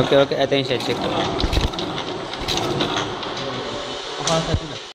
okay okay आता है check करते हैं